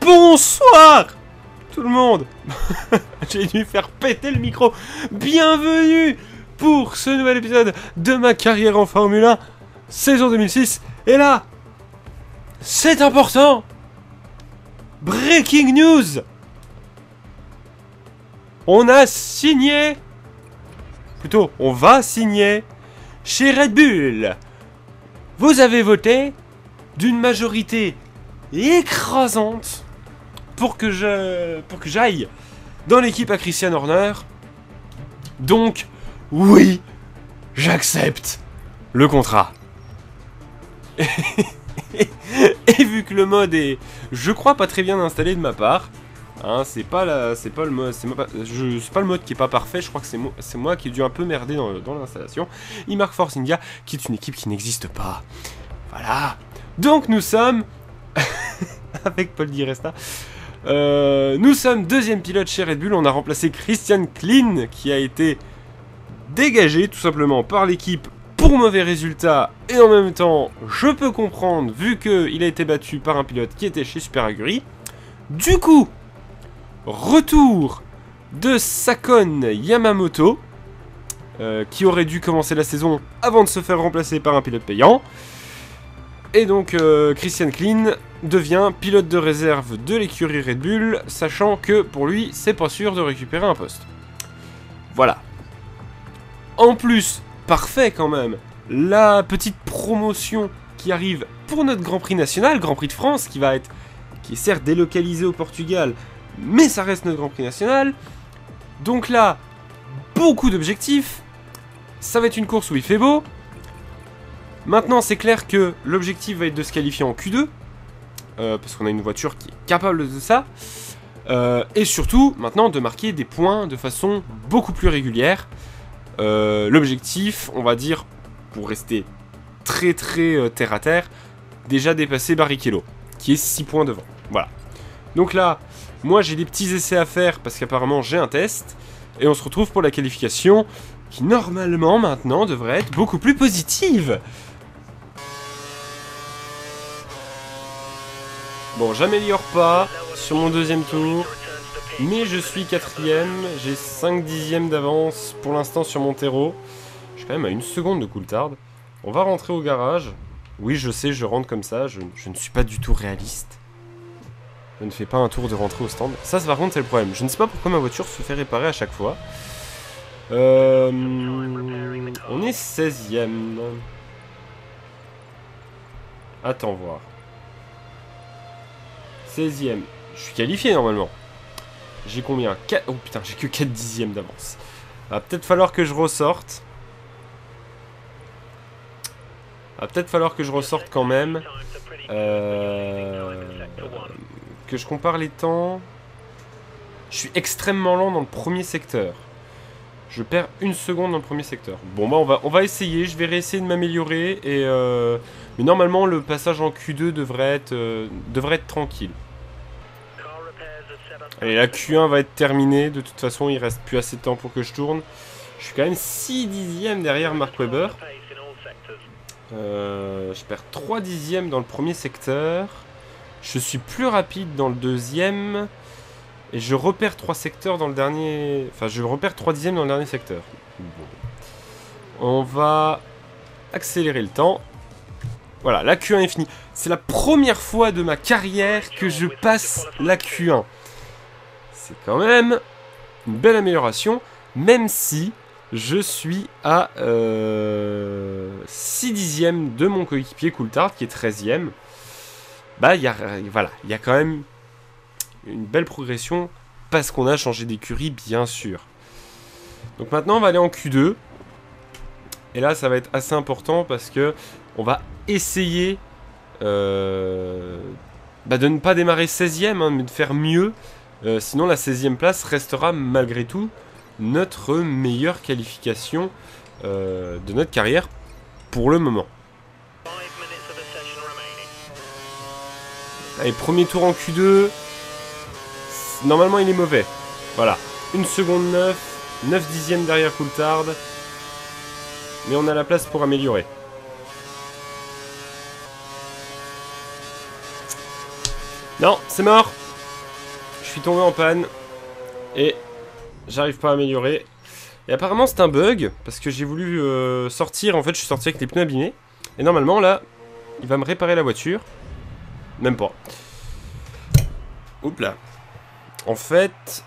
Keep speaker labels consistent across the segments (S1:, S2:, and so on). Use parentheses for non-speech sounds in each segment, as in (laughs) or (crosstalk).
S1: Bonsoir tout le monde (laughs) J'ai dû faire péter le micro. Bienvenue pour ce nouvel épisode de ma carrière en Formule 1, saison 2006. Et là, c'est important Breaking news On a signé... Plutôt, on va signer chez Red Bull. Vous avez voté d'une majorité écrasante pour que je pour que j'aille dans l'équipe à Christian Horner. Donc oui, j'accepte le contrat. (laughs) Et vu que le mode est, je crois, pas très bien installé de ma part, hein, c'est pas la, c'est pas le mode, c'est pas le mode qui est pas parfait. Je crois que c'est moi, c'est moi qui ai dû un peu merder dans, dans l'installation. Il marque Force India, qui est une équipe qui n'existe pas. Voilà. Donc nous sommes (laughs) avec Paul Di Resta. Euh, nous sommes deuxième pilote chez Red Bull. On a remplacé Christian Klein qui a été dégagé tout simplement par l'équipe pour mauvais résultats. Et en même temps, je peux comprendre vu qu'il a été battu par un pilote qui était chez Super Aguri. Du coup, retour de Sakon Yamamoto. Euh, qui aurait dû commencer la saison avant de se faire remplacer par un pilote payant. Et donc euh, Christian Klein devient pilote de réserve de l'écurie Red Bull, sachant que pour lui, c'est pas sûr de récupérer un poste. Voilà. En plus, parfait quand même, la petite promotion qui arrive pour notre Grand Prix national, Grand Prix de France, qui va être, qui est certes délocalisé au Portugal, mais ça reste notre Grand Prix national. Donc là, beaucoup d'objectifs. Ça va être une course où il fait beau, Maintenant, c'est clair que l'objectif va être de se qualifier en Q2, euh, parce qu'on a une voiture qui est capable de ça. Euh, et surtout, maintenant, de marquer des points de façon beaucoup plus régulière. Euh, l'objectif, on va dire, pour rester très très terre à terre, déjà dépasser Barrichello, qui est 6 points devant. Voilà. Donc là, moi j'ai des petits essais à faire parce qu'apparemment j'ai un test. Et on se retrouve pour la qualification qui normalement maintenant devrait être beaucoup plus positive. Bon, j'améliore pas sur mon deuxième tour, mais je suis quatrième, j'ai 5 dixièmes d'avance pour l'instant sur mon terreau. Je suis quand même à une seconde de Coulthard. On va rentrer au garage. Oui, je sais, je rentre comme ça, je, ne suis pas du tout réaliste. Je ne fais pas un tour de rentrer au stand. Ça, par contre, c'est le problème. Je ne sais pas pourquoi ma voiture se fait réparer à chaque fois. Euh, on est 16ème. Attends voir. 16ème. Je suis qualifié normalement. J'ai combien? 4... Oh putain, j'ai que 4 dixièmes d'avance. Va peut-être falloir que je ressorte. Va peut-être falloir que je ressorte quand même. Euh... Que je compare les temps. Je suis extrêmement lent dans le premier secteur. Je perds une seconde dans le premier secteur. Bon bah on va, on va essayer, je vais réessayer de m'améliorer. euh, Mais normalement le passage en Q2 devrait être, euh, devrait être tranquille. Allez, la Q1 va être terminée. De toute façon, il reste plus assez de temps pour que je tourne. Je suis quand même 6 dixièmes derrière Mark Webber. Euh, je perds 3 dixièmes dans le premier secteur. Je suis plus rapide dans le deuxième. Et je repère 3 secteurs dans le dernier... Enfin, je repère 3 dixièmes dans le dernier secteur. On va accélérer le temps. Voilà, la Q1 est finie. C'est la première fois de ma carrière que je passe la Q1. C'est quand même une belle amélioration, même si je suis à euh, 6 dixièmes de mon coéquipier Coulthard, qui est 13ème. Bah, y a, voilà, il y a quand même une belle progression parce qu'on a changé d'écurie, bien sûr. Donc maintenant, on va aller en Q2. Et là, ça va être assez important parce que on va essayer euh, bah, de ne pas démarrer 16ème, hein, mais de faire mieux. Euh, sinon, la 16ème place restera malgré tout notre meilleure qualification euh, de notre carrière pour le moment. Allez, premier tour en Q2. Normalement, il est mauvais. Voilà. Une seconde 9. 9 dixièmes derrière Coulthard. Mais on a la place pour améliorer. Non, c'est mort Je suis tombé en panne. Et j'arrive pas à améliorer. Et apparemment c'est un bug, parce que j'ai voulu euh, sortir, en fait je suis sorti avec les pneus abîmés. Et normalement là, il va me réparer la voiture. Même pas. Oups là. En fait,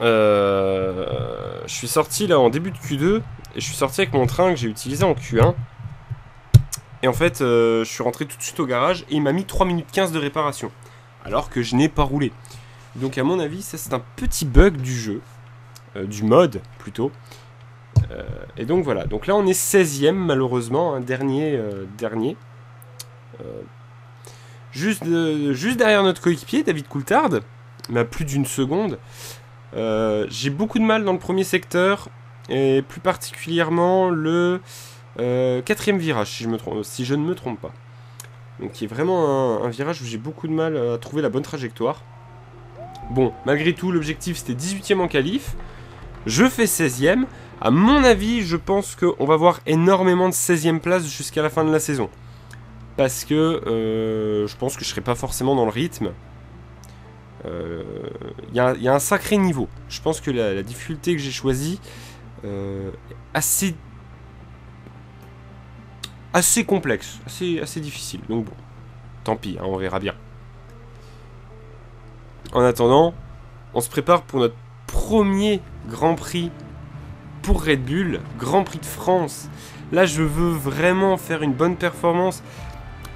S1: euh, je suis sorti là en début de Q2 et je suis sorti avec mon train que j'ai utilisé en Q1. Et en fait, euh, je suis rentré tout de suite au garage et il m'a mis 3 minutes 15 de réparation. Alors que je n'ai pas roulé. Donc à mon avis, ça c'est un petit bug du jeu. Euh, du mode plutôt. et donc voilà. Donc là on est 16ème malheureusement. Un dernier. dernier. juste, juste derrière notre coéquipier, David Coulthard. Mais à plus d'une seconde. Euh, j'ai beaucoup de mal dans le premier secteur, et plus particulièrement le euh, quatrième virage, si je, ne me trompe pas. Donc qui est vraiment un, virage où j'ai beaucoup de mal à trouver la bonne trajectoire. Bon, malgré tout, l'objectif c'était 18ème en qualif. Je fais 16ème. À mon avis, je pense qu'on va voir énormément de 16ème place jusqu'à la fin de la saison. Parce que euh, je pense que je serai pas forcément dans le rythme. Il euh, y, a un sacré niveau. Je pense que la, difficulté que j'ai choisie euh, assez assez complexe, assez, difficile. Donc bon, tant pis, hein, on verra bien. En attendant, on se prépare pour notre premier Grand Prix pour Red Bull, Grand Prix de France. Là, je veux vraiment faire une bonne performance.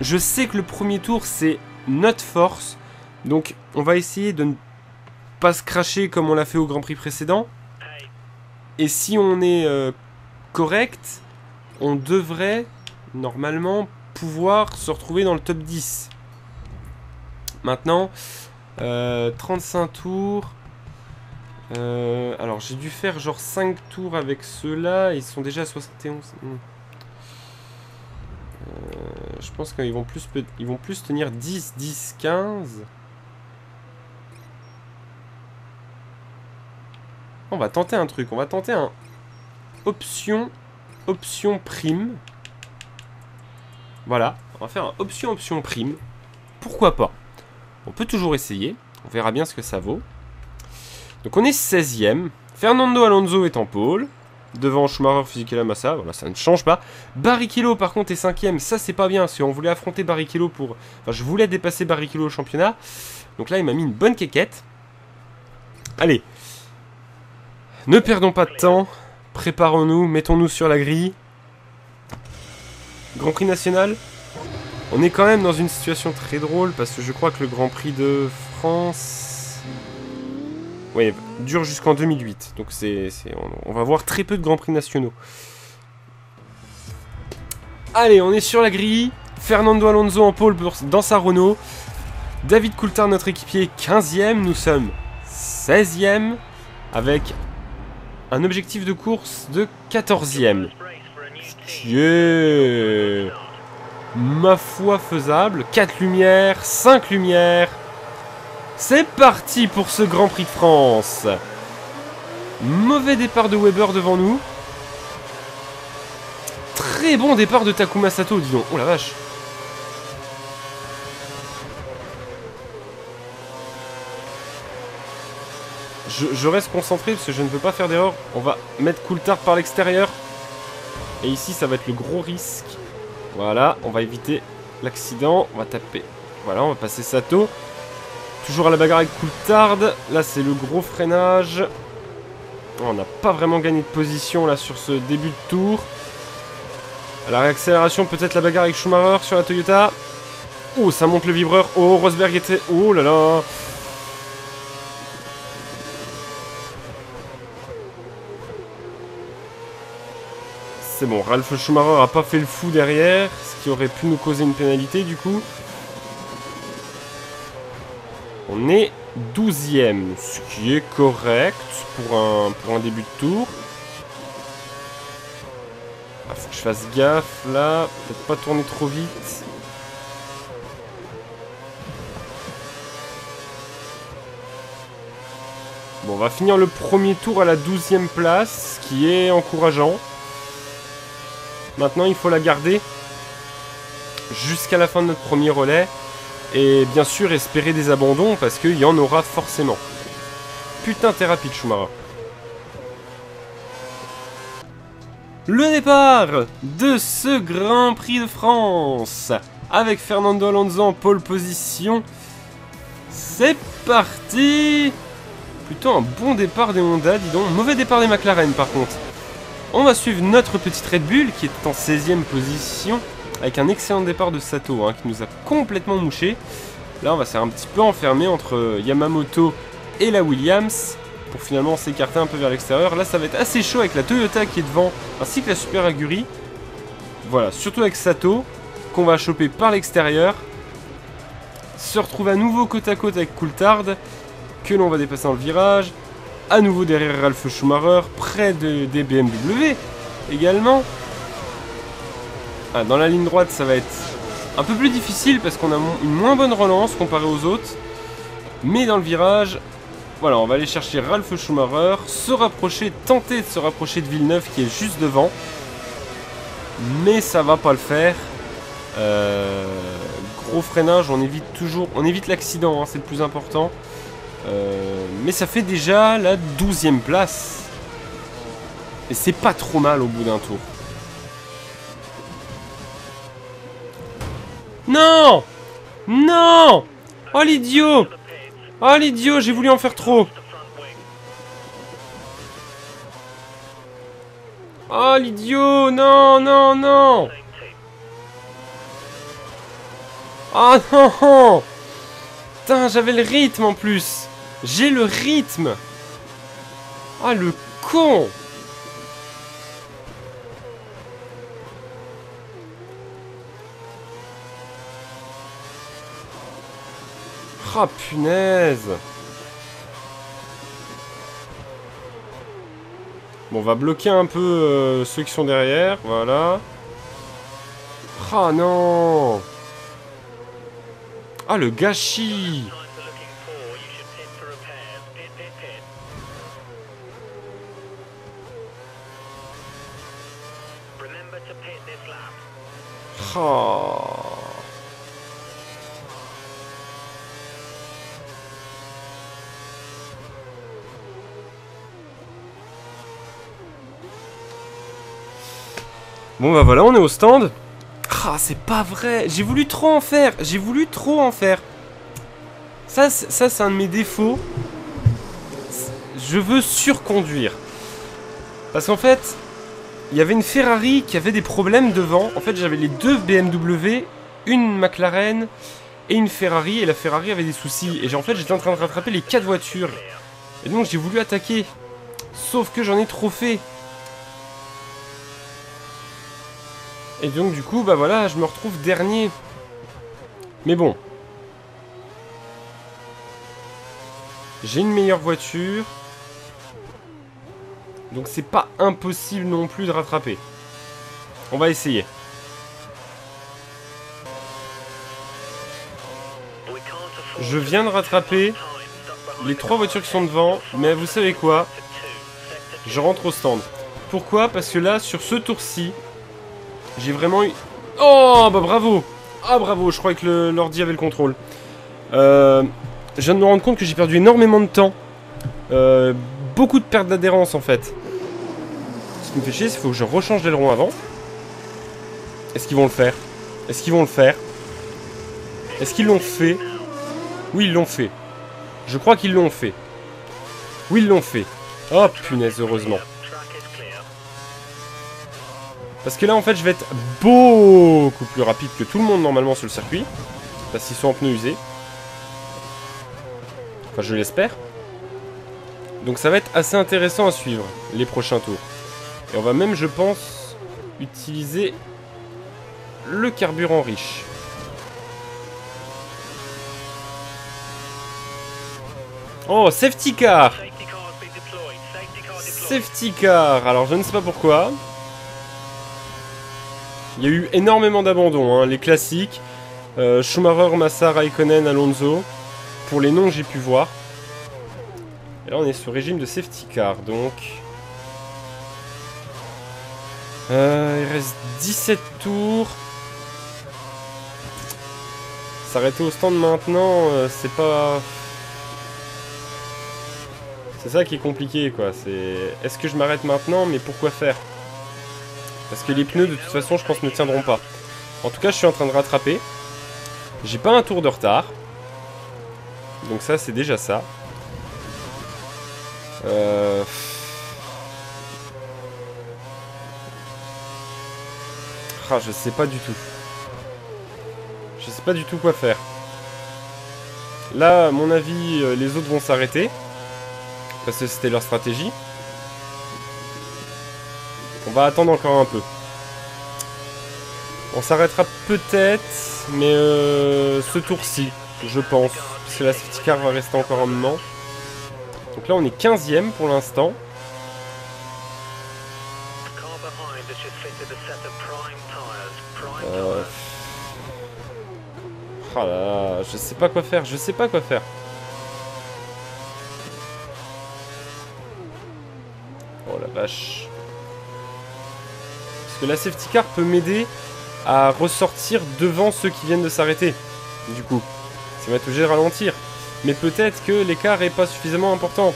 S1: Je sais que le premier tour, c'est notre force. Donc on va essayer de ne pas se cracher comme on l'a fait au Grand Prix précédent. Et si on est euh, correct, on devrait normalement pouvoir se retrouver dans le top 10. Maintenant, 35 euh, tours. Euh, alors j'ai dû faire genre 5 tours avec ceux-là. Ils sont déjà à 71. Hmm. je pense qu'ils vont vont plus tenir 10, 10, 15. On va tenter un truc. On va tenter un option option prime. Voilà. On va faire un option option prime. Pourquoi pas? On peut toujours essayer. On verra bien ce que ça vaut. Donc on est 16ème. Fernando Alonso est en pôle. Devant Schumacher, Fisichella, Massa. Voilà, ça ne change pas. Barrichello, par contre, est 5ème. Ça, c'est pas bien. Si on voulait affronter Barrichello pour... Enfin, je voulais dépasser Barrichello au championnat. Donc là, il m'a mis une bonne quéquette. Allez, ne perdons pas de temps. Préparons-nous, mettons-nous sur la grille. Grand Prix national. On est quand même dans une situation très drôle parce que je crois que le Grand Prix de France... Oui, dure jusqu'en 2008. Donc c'est, on, va voir très peu de Grands Prix nationaux. Allez, on est sur la grille. Fernando Alonso en pole dans sa Renault. David Coulthard, notre équipier, 15ème. Nous sommes 16ème avec un objectif de course de 14ème. Ce qui est, ma foi, faisable. 4 lumières, 5 lumières. C'est parti pour ce Grand Prix de France. Mauvais départ de Weber devant nous. Très bon départ de Takuma Sato, dis donc. Oh la vache. Je, reste concentré parce que je ne veux pas faire d'erreur. On va mettre Coulthard par l'extérieur. Et ici, ça va être le gros risque. Voilà, on va éviter l'accident. On va taper. Voilà, on va passer Sato. Toujours à la bagarre avec Coulthard. Là, c'est le gros freinage. On n'a pas vraiment gagné de position là sur ce début de tour. À la réaccélération, peut-être la bagarre avec Schumacher sur la Toyota. Oh, ça monte le vibreur. Oh, Rosberg était... Oh là là C'est bon, Ralph Schumacher a pas fait le fou derrière, ce qui aurait pu nous causer une pénalité du coup. On est 12ème, ce qui est correct pour un, pour un début de tour. Ah, faut que je fasse gaffe là, peut-être pas tourner trop vite. Bon, on va finir le premier tour à la 12ème place, ce qui est encourageant. Maintenant, il faut la garder jusqu'à la fin de notre premier relais. Et bien sûr, espérer des abandons parce qu'il y en aura forcément. Putain, t'es rapide, Schumacher. Le départ de ce Grand Prix de France avec Fernando Alonso en pole position. C'est parti Plutôt un bon départ des Honda, dis donc. Mauvais départ des McLaren par contre. On va suivre notre petite Red Bull qui est en 16ème position avec un excellent départ de Sato hein, qui nous a complètement mouché. Là on va se faire un petit peu enfermer entre Yamamoto et la Williams pour finalement s'écarter un peu vers l'extérieur. Là ça va être assez chaud avec la Toyota qui est devant ainsi que la Super Aguri. Voilà, surtout avec Sato qu'on va choper par l'extérieur. Se retrouve à nouveau côte à côte avec Coulthard que l'on va dépasser dans le virage à nouveau derrière Ralph Schumacher, près de, des BMW également. Ah, dans la ligne droite, ça va être un peu plus difficile parce qu'on a une moins bonne relance comparé aux autres. Mais dans le virage, voilà, on va aller chercher Ralph Schumacher, se rapprocher, tenter de se rapprocher de Villeneuve qui est juste devant. Mais ça va pas le faire. Euh, gros freinage, on évite toujours, on évite l'accident, hein, c'est le plus important. Euh, mais ça fait déjà la douzième place. Et c'est pas trop mal au bout d'un tour. Non! Non! Oh l'idiot! Oh l'idiot, j'ai voulu en faire trop. Oh l'idiot! Non, non, non! Oh non! Putain, j'avais le rythme en plus j'ai le rythme. Ah, le con. Ah, punaise. Bon, on va bloquer un peu euh, ceux qui sont derrière, voilà. Ah non. Ah, le gâchis Bon bah voilà, on est au stand. Ah, c'est pas vrai. J'ai voulu trop en faire. J'ai voulu trop en faire. Ça, ça c'est un de mes défauts. Je veux surconduire. Parce qu'en fait, il y avait une Ferrari qui avait des problèmes devant. En fait, j'avais les deux BMW, une McLaren et une Ferrari. Et la Ferrari avait des soucis. Et en fait, j'étais en train de rattraper les quatre voitures. Et donc, j'ai voulu attaquer. Sauf que j'en ai trop fait. Et donc, du coup, bah voilà, je me retrouve dernier. Mais bon. J'ai une meilleure voiture. Donc c'est pas impossible non plus de rattraper. On va essayer. Je viens de rattraper les trois voitures qui sont devant, mais vous savez quoi? Je rentre au stand. Pourquoi? Parce que là, sur ce tour-ci, j'ai vraiment eu... Oh, bah bravo Ah, bravo, je croyais que l'ordi avait le contrôle. Euh, je viens de me rendre compte que j'ai perdu énormément de temps. Euh, beaucoup de perte d'adhérence en fait. Ce qui me fait chier, c'est faut que je rechange l'aileron avant. Est-ce qu'ils vont le faire? Est-ce qu'ils vont le faire? Est-ce qu'ils l'ont fait? Oui, ils l'ont fait. Je crois qu'ils l'ont fait. Oui, ils l'ont fait. Oh, punaise, heureusement. Parce que là, en fait, je vais être beaucoup plus rapide que tout le monde, normalement, sur le circuit. Parce qu'ils sont en pneus usés. Enfin, je l'espère. Donc ça va être assez intéressant à suivre, les prochains tours. Et on va même, je pense, utiliser le carburant riche. Oh, safety car Safety car Alors, je ne sais pas pourquoi. Il y a eu énormément d'abandons, hein, les classiques. Euh, Schumacher, Massa, Raikkonen, Alonso. Pour les noms j'ai pu voir. Et là, on est sur régime de safety car, donc... Euh, il reste 17 tours. S'arrêter au stand maintenant, euh, c'est pas... C'est ça qui est compliqué, quoi. C'est... Est-ce que je m'arrête maintenant, mais pourquoi faire? Parce que les pneus, de toute façon, je pense, ne tiendront pas. En tout cas, je suis en train de rattraper. J'ai pas un tour de retard. Donc ça, c'est déjà ça. Euh... Je sais pas du tout. Je sais pas du tout quoi faire. Là, à mon avis, euh, les autres vont s'arrêter. Parce que c'était leur stratégie. On va attendre encore un peu. On s'arrêtera peut-être, mais euh, ce tour-ci, je pense. Parce que la safety car va rester encore un moment. Donc là, on est 15ème pour l'instant. Euh... Oh là je sais pas quoi faire, je sais pas quoi faire. Oh la vache. Parce que la safety car peut m'aider à ressortir devant ceux qui viennent de s'arrêter. Du coup, ça va être obligé de ralentir. Mais peut-être que l'écart est pas suffisamment important.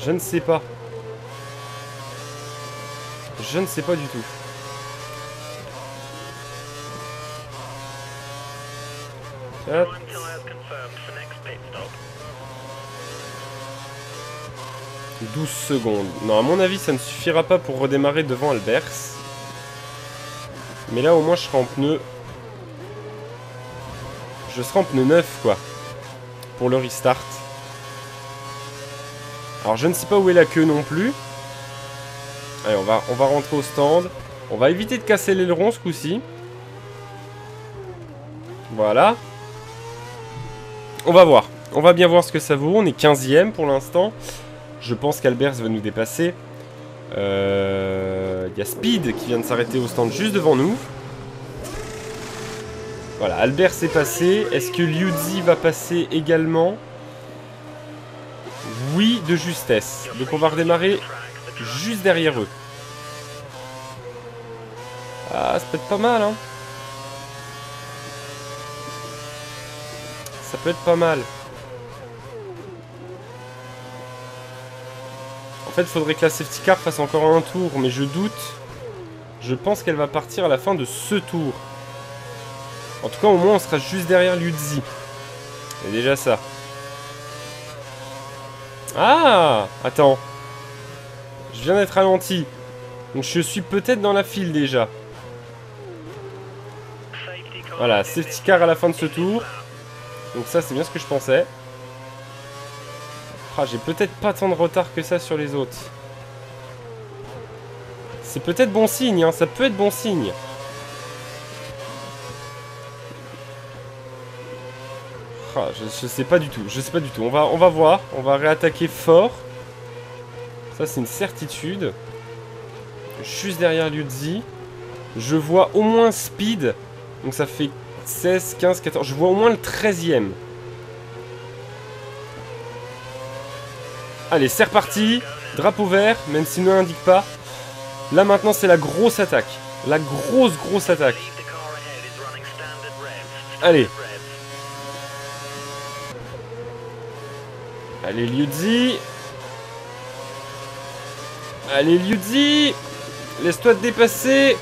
S1: Je ne sais pas. Je ne sais pas du tout. Hop. 12 secondes. Non, à mon avis, ça ne suffira pas pour redémarrer devant Albers. Mais là, au moins, je serai en pneu... Je serai en pneu neuf, quoi. Pour le restart. Alors, je ne sais pas où est la queue non plus. Allez, on va, rentrer au stand. On va éviter de casser l'aileron ce coup-ci. Voilà. On va voir. On va bien voir ce que ça vaut. On est 15ème pour l'instant. Je pense qu'Albers va nous dépasser. Il euh, y a Speed qui vient de s'arrêter au stand juste devant nous. Voilà, Albert s'est passé. Est-ce que Liuzzi va passer également? Oui, de justesse. Donc on va redémarrer juste derrière eux. Ah, ça peut être pas mal, hein. Ça peut être pas mal. En fait, il faudrait que la safety car fasse encore un tour, mais je doute. Je pense qu'elle va partir à la fin de ce tour. En tout cas, au moins, on sera juste derrière Luzzi. C'est déjà ça. Ah Attends. Je viens d'être ralenti. Donc je suis peut-être dans la file déjà. Voilà, safety car à la fin de ce tour. Donc ça, c'est bien ce que je pensais. Ah, j'ai peut-être pas tant de retard que ça sur les autres. C'est peut-être bon signe, hein, ça peut être bon signe. Ah, je, sais pas du tout, je sais pas du tout. On va voir, on va réattaquer fort. C'est une certitude. Juste derrière Luzzi. Je vois au moins Speed. Donc ça fait 16, 15, 14. Je vois au moins le 13ème. Allez, c'est reparti. Drapeau vert, même s'il ne l'indique pas. Là maintenant, c'est la grosse attaque. La grosse, grosse attaque. Allez. Allez, Liuzzi. Allez, Liuzzi. Laisse-toi te dépasser.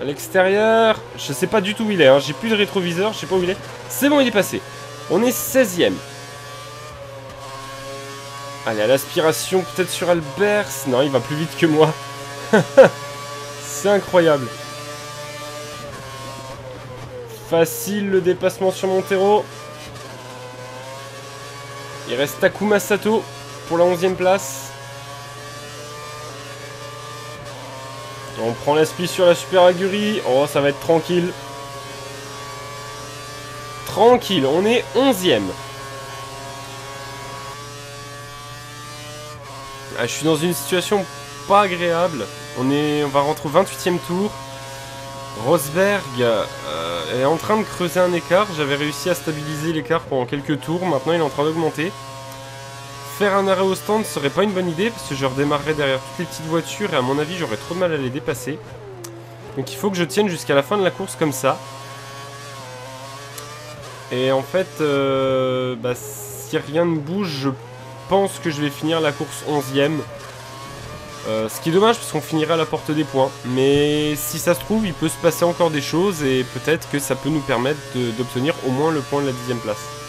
S1: À l'extérieur. Je sais pas du tout où il est. Hein. J'ai plus de rétroviseur. Je sais pas où il est. C'est bon, il est passé. On est 16ème. Allez, à l'aspiration, peut-être sur Albers. Non, il va plus vite que moi. (laughs) C'est incroyable. Facile le dépassement sur Montero. Il reste Takuma Sato pour la 11ème place. On prend l'aspi sur la Super Aguri. Oh, ça va être tranquille. Tranquille, on est 11ème. Ah, je suis dans une situation pas agréable. On, va rentrer au 28ème tour. Rosberg euh, est en train de creuser un écart. J'avais réussi à stabiliser l'écart pendant quelques tours. Maintenant, il est en train d'augmenter. Un arrêt au stand serait pas une bonne idée parce que je redémarrerais derrière toutes les petites voitures et à mon avis, j'aurais trop de mal à les dépasser. Donc il faut que je tienne jusqu'à la fin de la course comme ça. Et en fait, euh, bah, si rien ne bouge, je pense que je vais finir la course 11ème. Euh, ce qui est dommage parce qu'on finirait à la porte des points. Mais si ça se trouve, il peut se passer encore des choses et peut-être que ça peut nous permettre d'obtenir au moins le point de la dixième place.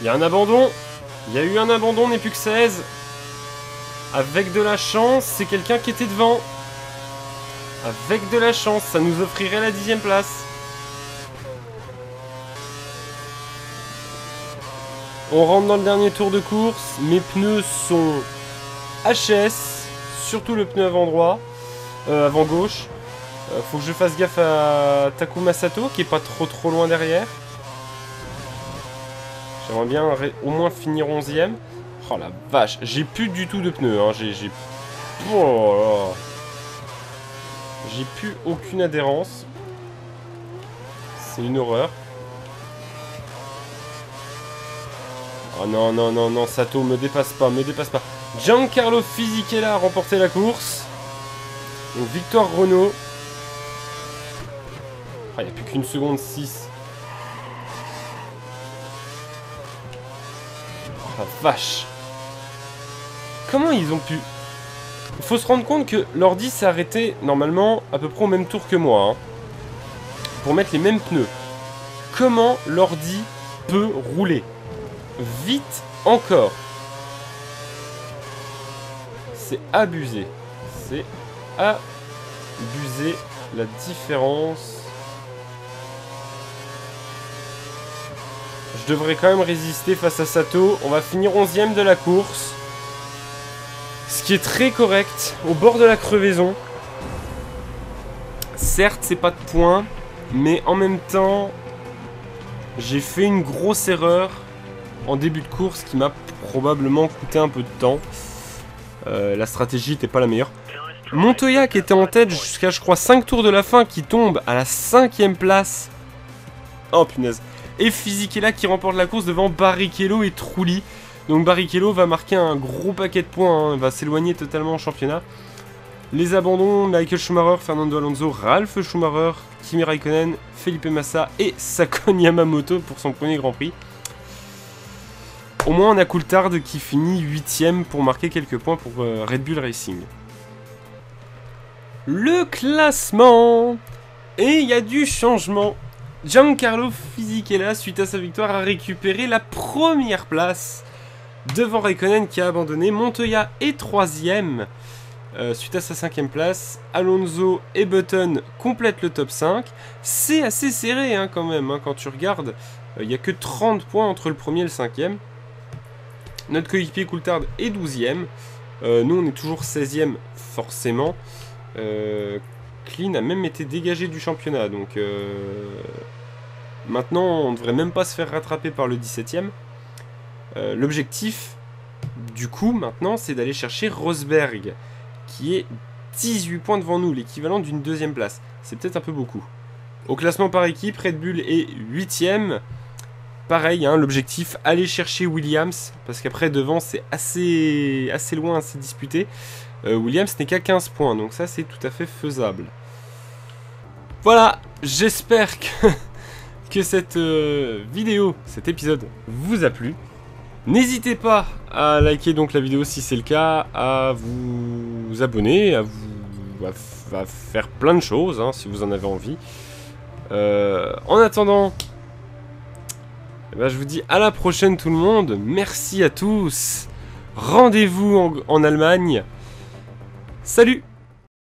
S1: Il y a un abandon. Il y a eu un abandon, on n'est plus que 16. Avec de la chance, c'est quelqu'un qui était devant. Avec de la chance, ça nous offrirait la dixième place. On rentre dans le dernier tour de course. Mes pneus sont HS, surtout le pneu avant droit, euh, avant gauche. Euh, faut que je fasse gaffe à Takuma Sato qui est pas trop trop loin derrière. J'aimerais bien au moins finir 11ème. Oh la vache, j'ai plus du tout de pneus. Hein. J'ai. Oh J'ai plus aucune adhérence. C'est une horreur. Oh non, non, non, non, Sato, me dépasse pas, me dépasse pas. Giancarlo Fisichella a remporté la course. Donc Victor Renault. Ah, il n'y a plus qu'une seconde 6. La vache. Comment ils ont pu... Il faut se rendre compte que l'ordi s'est arrêté normalement à peu près au même tour que moi. Hein, pour mettre les mêmes pneus. Comment l'ordi peut rouler? Vite encore. C'est abusé. C'est abusé la différence. Je devrais quand même résister face à Sato. On va finir 11ème de la course. Ce qui est très correct. Au bord de la crevaison. Certes, c'est pas de points. Mais en même temps, j'ai fait une grosse erreur en début de course qui m'a probablement coûté un peu de temps. Euh, la stratégie n'était pas la meilleure. Montoya qui était en tête jusqu'à je crois 5 tours de la fin qui tombe à la 5 place. Oh punaise. Et Fisichella qui remporte la course devant Barrichello et Trulli. Donc Barrichello va marquer un gros paquet de points, hein. va s'éloigner totalement en championnat. Les abandons, Michael Schumacher, Fernando Alonso, Ralph Schumacher, Kimi Raikkonen, Felipe Massa et (laughs) Sakon Yamamoto pour son premier Grand Prix. Au moins, on a Coulthard qui finit 8ème pour marquer quelques points pour euh, Red Bull Racing. Le classement Et il y a du changement. Giancarlo Fisichella, suite à sa victoire, a récupéré la première place devant Raikkonen qui a abandonné. Montoya est 3ème euh, suite à sa cinquième place. Alonso et Button complètent le top 5. C'est assez serré hein, quand même, hein, quand tu regardes. Euh, il n'y a que 30 points entre le premier et le cinquième. Notre coéquipier Coulthard est 12ème. Euh, nous, on est toujours 16ème, forcément. Euh, Clean a même été dégagé du championnat. Donc, euh, maintenant, on ne devrait même pas se faire rattraper par le 17ème. L'objectif, du coup, maintenant, c'est d'aller chercher Rosberg, qui est 18 points devant nous, l'équivalent d'une deuxième place. C'est peut-être un peu beaucoup. Au classement par équipe, Red Bull est 8ème pareil, hein, l'objectif, aller chercher Williams, parce qu'après devant c'est assez, assez loin, assez disputé. Euh, Williams n'est qu'à 15 points, donc ça c'est tout à fait faisable. Voilà, j'espère (laughs) que, cette euh, vidéo, cet épisode vous a plu. N'hésitez pas à liker donc la vidéo si c'est le cas, à vous abonner, à vous faire plein de choses hein, si vous en avez envie. Euh, en attendant, eh ben, je vous dis à la prochaine tout le monde. Merci à tous. Rendez-vous en, en Allemagne. Salut